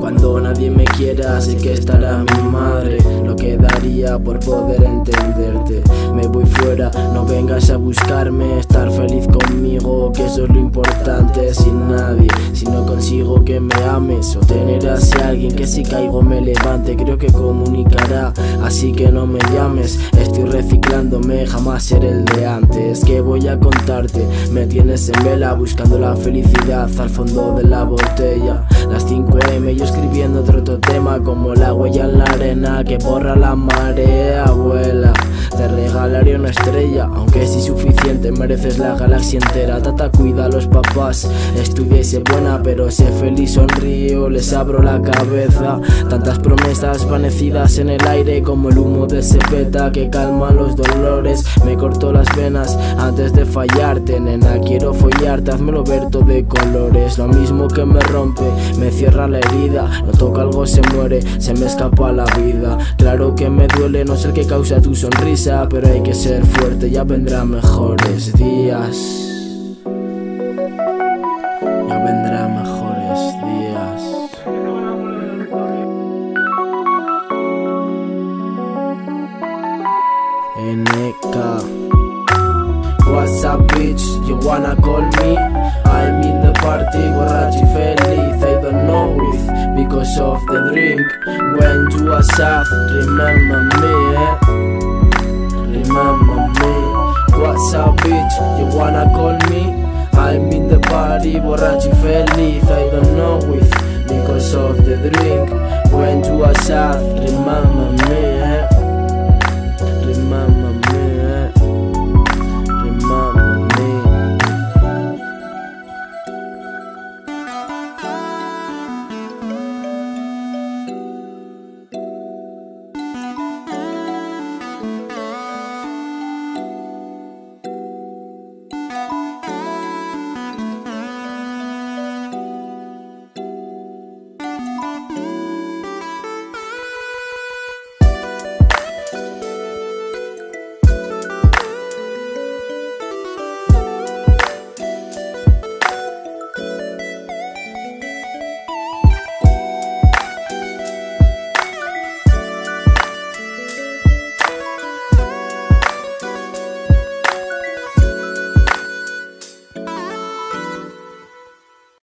Cuando nadie me quiera, sé que estará mi madre. Lo que daría por poder entenderte. No vengas a buscarme Estar feliz conmigo, que eso es lo importante. Sin nadie, si no consigo que me ames O tener así alguien que si caigo me levante Creo que comunicará, así que no me llames Estoy reciclándome, jamás seré el de antes. Que voy a contarte, me tienes en vela Buscando la felicidad al fondo de la botella. Las 5M yo escribiendo otro tema Como la huella en la arena que borra la marea, abuela aunque es insuficiente, mereces la galaxia entera. Tata, cuida a los papás, estudia y sé buena, pero sé feliz, sonrío, les abro la cabeza. Tantas promesas vanecidas en el aire, como el humo de cepeta que calma los dolores. Me corto las venas antes de fallarte, nena. Quiero follarte, hazmelo ver todo de colores. Lo mismo que me rompe, me cierra la herida. No toca algo, se muere, se me escapa la vida. Claro que me duele, no ser que causa tu sonrisa pero hay que ser fuerte, ya vendrán mejores días. Ya vendrán mejores días. NK What's up bitch, you wanna call me? I'm in the party, borracho y feliz I don't know if because of the drink When you are sad, remember me eh? remember me What's up bitch, you wanna call me? I'm in the party, y feliz I don't know if because of the drink. When you are sad, remember me